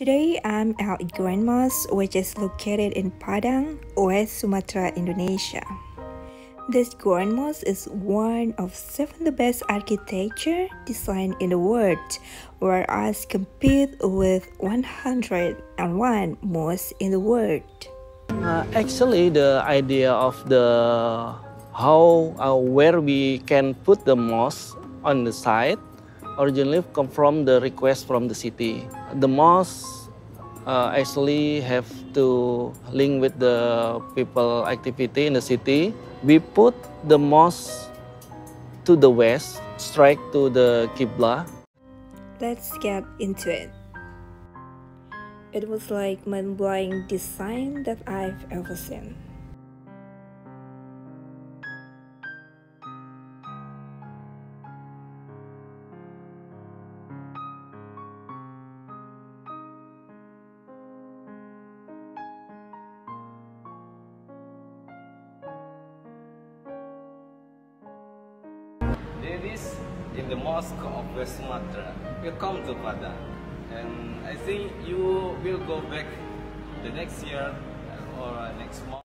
Today I'm at Grand Mosque, which is located in Padang, West Sumatra, Indonesia. This Grand Mosque is one of seven the best architecture design in the world, whereas compete with 101 mosques in the world. Uh, actually, the idea of the how uh, where we can put the mosque on the site originally come from the request from the city. The mosque uh, actually have to link with the people activity in the city. We put the mosque to the west, straight to the Qibla. Let's get into it. It was like mind-blowing design that I've ever seen. Ladies in the mosque of West Sumatra, welcome to Padang. And I think you will go back the next year or next month.